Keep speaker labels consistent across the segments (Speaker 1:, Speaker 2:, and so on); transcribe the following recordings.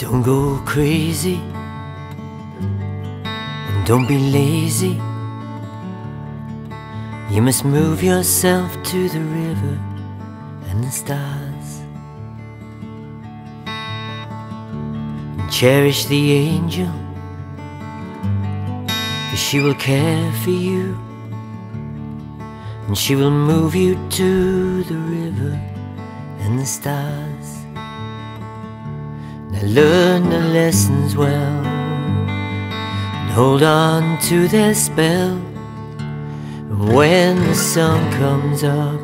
Speaker 1: Don't go crazy and don't be lazy. You must move yourself to the river and the stars. And cherish the angel, for she will care for you. And she will move you to the river and the stars. Now learn the lessons well and hold on to their spell. When the sun comes up,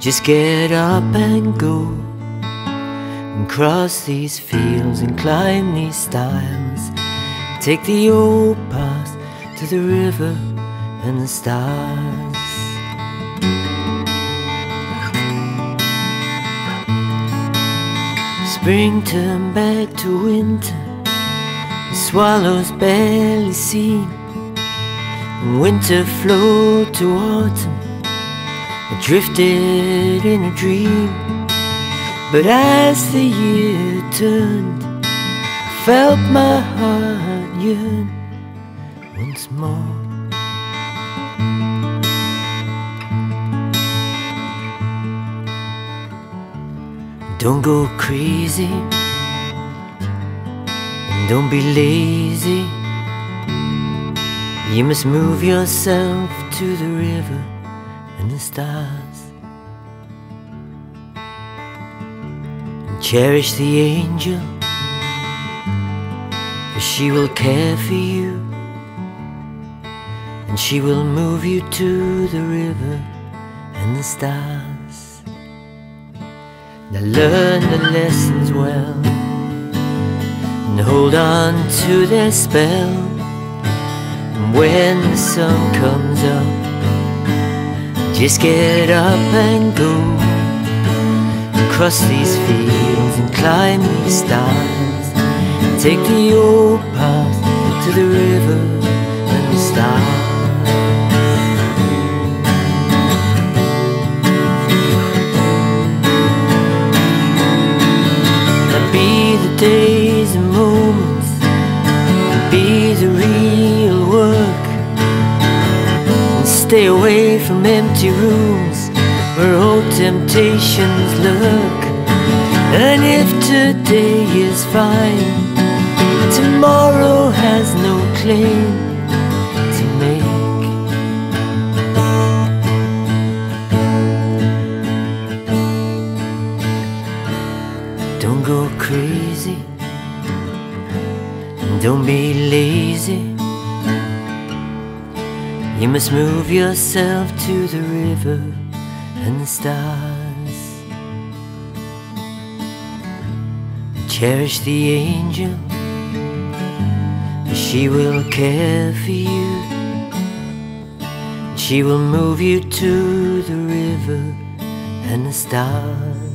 Speaker 1: just get up and go and cross these fields and climb these stiles. Take the old path to the river and the stars. Spring turned back to winter, the swallows barely seen. Winter flowed to autumn, I drifted in a dream. But as the year turned, I felt my heart yearn once more. Don't go crazy and don't be lazy. You must move yourself to the river and the stars. And cherish the angel, for she will care for you. And she will move you to the river and the stars. Now learn the lessons well and hold on to their spell. And when the sun comes up, just get up and go and cross these fields and climb these stars. Take the old path to the river and the stars. Days and moments, be the real work, and stay away from empty rooms where old temptations lurk. And if today is fine, tomorrow has no claim go crazy and don't be lazy. You must move yourself to the river and the stars. Cherish the angel, she will care for you. She will move you to the river and the stars.